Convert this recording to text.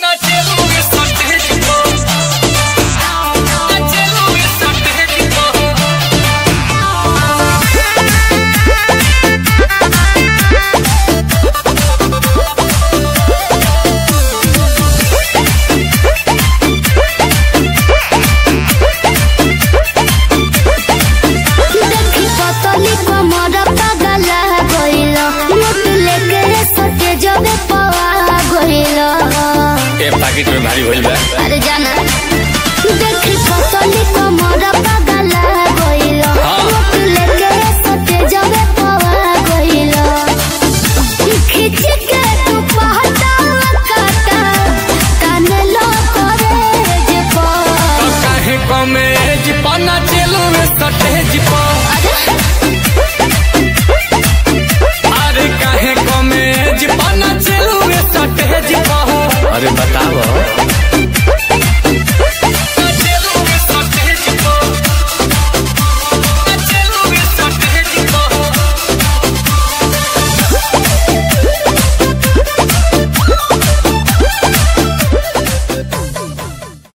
देखी ए पैकेट में भारी भइल बा। अरे जाना। देखी पतली कमर पगला गइल मुट लेके सटे जबे पवा गइल खिच के तू पहटा काटा काने लो करे जे तो पर काहे कमेज पना अरे काहे